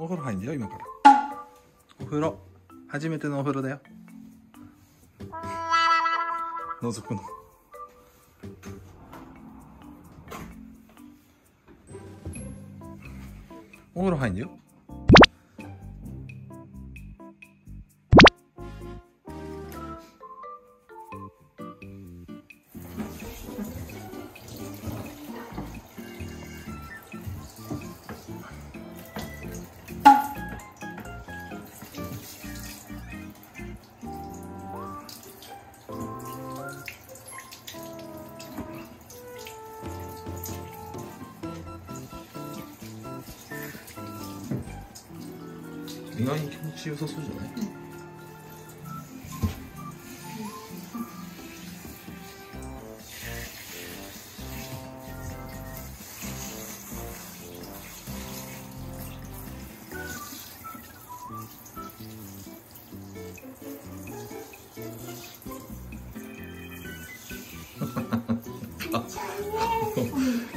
お風呂入んだよ今から。お風呂。初めてのお風呂だよ。覗くの。お風呂入んだよ。意外に気持ちよさそうじゃない、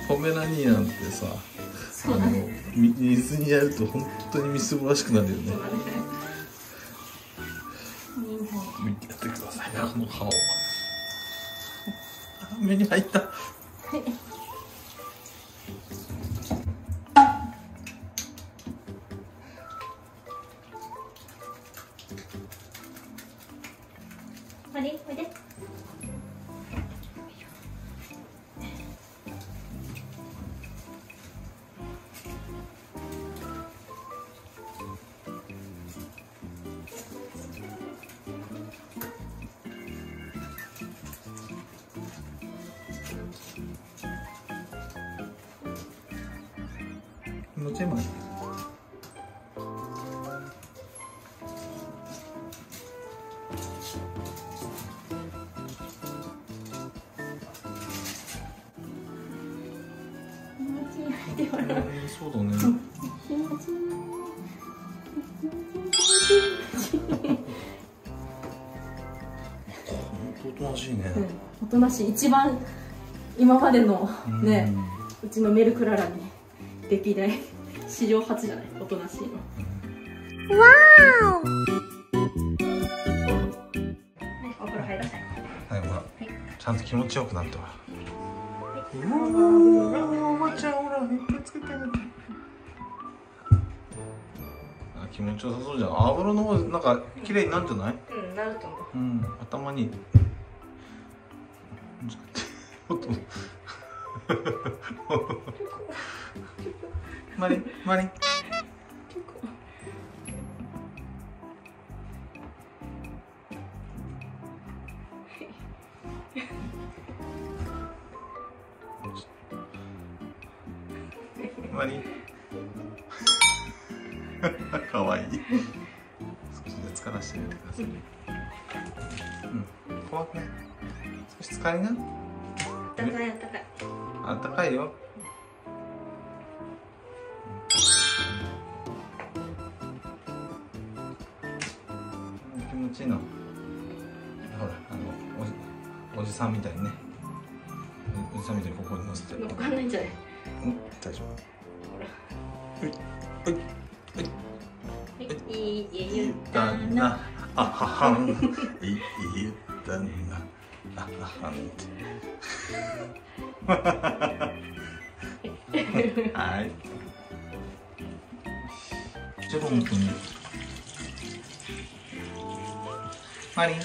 ポメラニアンってさあのみ水にやると本当にみすぼらしくなるよね。見てやってください。あの顔あ目に入った 本当おとなしいね、うん。おとなしい。一番今までのねうちのメルクララに歴代史上初じゃない？おとなしいの。わお風呂入らせはいほら。ちゃんと気持ちよくなったわうわおばちゃんほらいっぱいつけてあげてあ気持ちよさそうじゃん。油の方なんか綺麗になるんじゃない？うんなると思う。うん頭に ちょっとマリンマリンマリンかわいい。少し熱からしてみてくださいうん。怖くない？少し疲れな？あったかいあったかい。あったかいよちいいのほらあのおじおじさんみたいにね。おじさんみたいにここに乗せて。わかんないんじゃない？うん大丈夫。はいはいはいいいったたななあははんい言ったなあははんはいジェロム君マリン。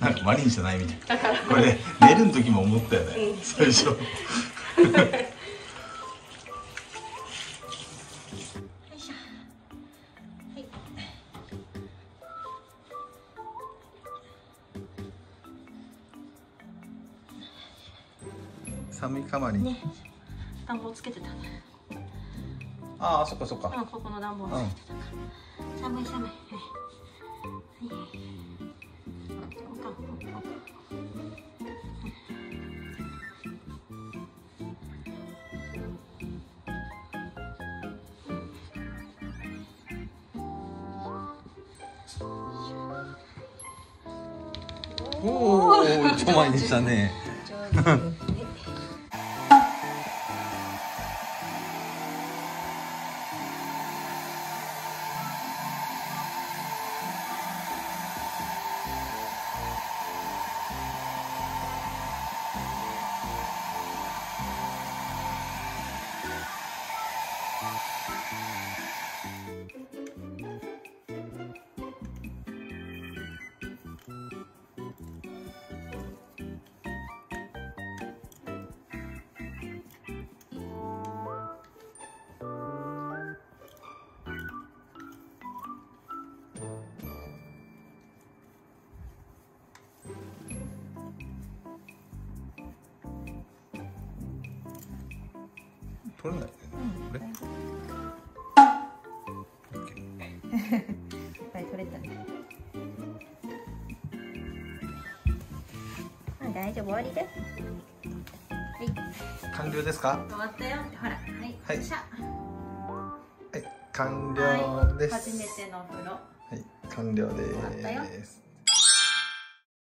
なんかマリンじゃないみたい。だから。これ寝る時も思ったよね、うん。最初。寒い。かマリン、ね。暖房つけてたね。ああそっかそっか、うんここの暖房つけてたから。寒い寒いはいはいおお一丁前に取れないね。うんこれオッケーいっぱい取れたねあ大丈夫？終わりだよはい。完了ですか？終わったよ。ほらはい。はい。しゃはい完了です、はい初めてのお風呂。はい完了です